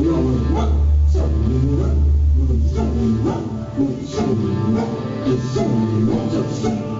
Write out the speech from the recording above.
Một trăm linh một.